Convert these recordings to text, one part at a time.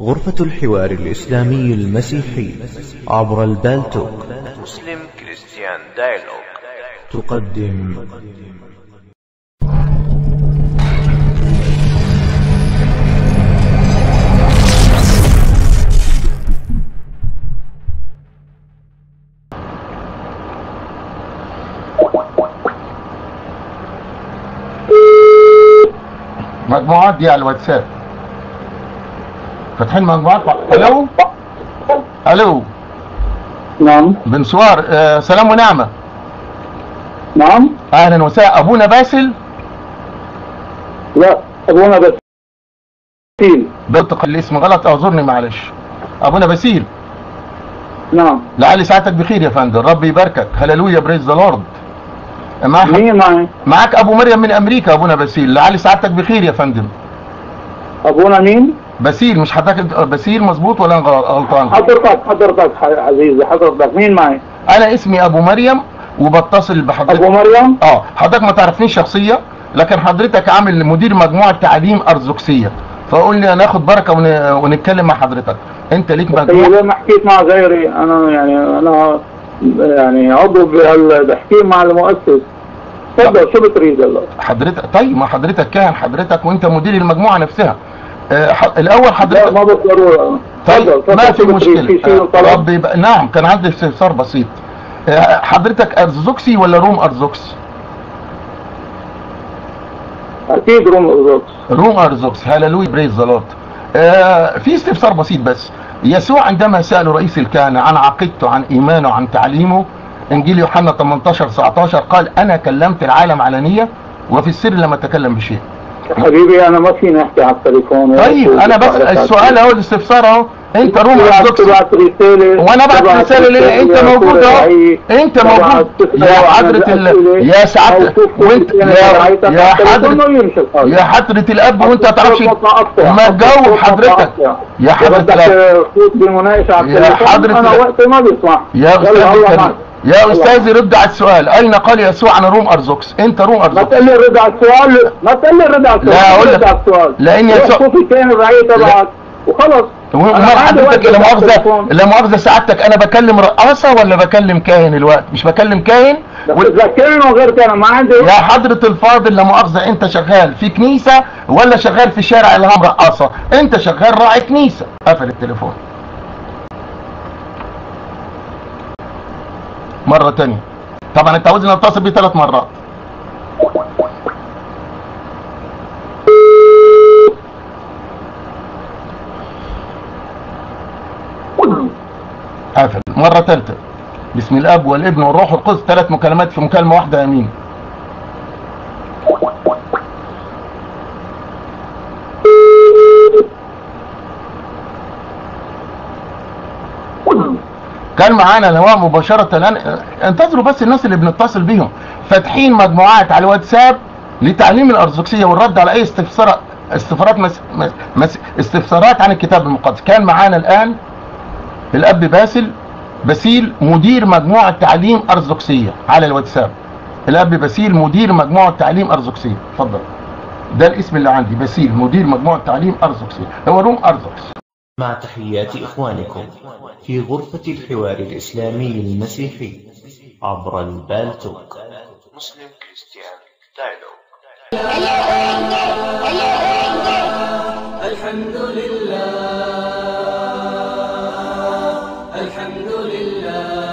غرفة الحوار الإسلامي المسيحي عبر البالتوك. Muslim Christian Dialogue تقدم. مجموعات دي على الواتساب. فاتحين مجموعات ألو؟ ألو؟ نعم. bonsoir آه سلام ونعمة. نعم. أهلا وسهلا. أبونا باسل؟ لا أبونا بسيل بنطق الاسم غلط أعذرني معلش. أبونا باسيل. نعم. لعل سعادتك بخير يا فندم. ربي يباركك. هللويا praise the Lord معك؟ مين معاك أبو مريم من أمريكا أبونا باسيل. لعل سعادتك بخير يا فندم. أبونا مين؟ باسيل مش حضرتك باسيل مظبوط ولا غلطان؟ حضرتك حضرتك عزيزي حضرتك مين معي؟ أنا اسمي أبو مريم وبتصل بحضرتك أبو مريم؟ آه حضرتك ما تعرفنيش شخصيا لكن حضرتك عامل مدير مجموعة تعاليم أرثوذكسية. فقول لي ناخد بركة ون... ونتكلم مع حضرتك. أنت ليك مجموعة؟ ليه ما حكيت مع غيري أنا يعني أنا يعني عضو بحكي مع المؤسس. تفضل شو بتريد؟ هلا حضرتك طيب ما حضرتك كاهن حضرتك وأنت مدير المجموعة نفسها. الأول لا حضرتك ما بالضروره طيب ما في؟ مشكلة. آه، ربي يبقى نعم كان عندي استفسار بسيط. آه، حضرتك أرثوذكسي ولا روم أرثوذكس؟ أكيد روم ارثوذكس روم أرثوذكس. هللويا praise the Lord. آه، في استفسار بسيط بس. يسوع عندما سأل رئيس الكهنة عن عقيدته عن إيمانه عن تعليمه إنجيل يوحنا 18 19 قال أنا كلمت العالم علانية وفي السر لم أتكلم بشيء. حبيبي أنا ما فيني أحكي على التليفون. طيب أنا بس السؤال أهو الاستفسار أهو. ارزوكس تبعت رسالة وأنا ابعت تبعت رسالة ليه؟ انت رسالة موجود اهو. انت موجود. يا حضرة ال... يا سعادة. شوف وانت يا يا حضرة. يا حضرة الأب وانت ما تعرفش. ما تجاوب حضرتك. يا حضرة الأب. يا حضرة أنا. وقتي ما بيسمح يا أستاذ. يا استاذي رد على السؤال. أين قال يسوع عن روم أرزوكس؟ أنت روم ما أرزوكس. تقول لي رد على السؤال. ما تقول لي رد على السؤال. لا، أقول رد لك. روح يسوع- شوفي كان الرعية تبعك. وخلص حضرتك لا التليفون. لا مؤاخذة سعادتك أنا بكلم رقاصة ولا بكلم كاهن الوقت؟ مش بكلم كاهن؟ و- تذكرني وغير كده ما عندي يا حضرة الفاضل لا مؤاخذة أنت شغال في كنيسة ولا شغال في شارع الهام رقاصة أنت شغال راعي كنيسة. قفل التليفون. مرة تانية. طبعا أنت عاوزني أتصل بيه ثلاث مرات قفل مرة ثالثة بسم الأب والابن والروح القدس. ثلاث مكالمات في مكالمة واحدة. يمين كان معانا الهواء مباشرة الآن. انتظروا بس الناس اللي بنتصل بيهم. فاتحين مجموعات على الواتساب لتعليم الأرثوذكسية والرد على أي استفسار استفسارات مس... مس... استفسارات عن الكتاب المقدس. كان معانا الآن الأب باسل. باسيل مدير مجموعة تعليم أرثوذكسية على الواتساب. الأب باسيل مدير مجموعة تعليم أرثوذكسية اتفضل. ده الاسم اللي عندي. باسيل مدير مجموعة تعليم أرثوذكسية هو روم أرثوذكس مع تحيات إخوانكم في غرفة الحوار الإسلامي المسيحي عبر البالتوك. Muslim Christian dialogue. الحمد لله. لله.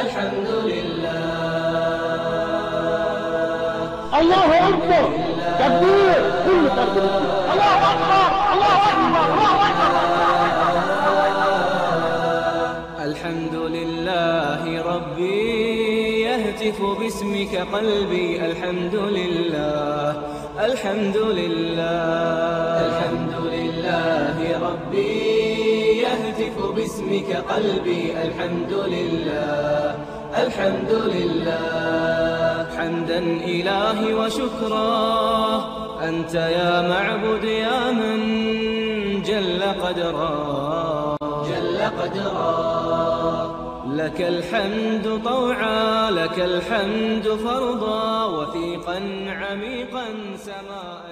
الحمد لله. الله أكبر. تكبير. كل مسلم الله أكبر. الله أكبر. الله أكبر. الحمد لله ربي يهتف باسمك قلبي. الحمد لله. الحمد لله. الحمد لله ربي يهتف باسمك قلبي الحمد لله الحمد لله. حمدا إلهي وشكرا أنت يا معبد يا من جل قدرا. جل قدرا. لك الحمد طوعا لك الحمد فرضا وثيقا عميقا سماء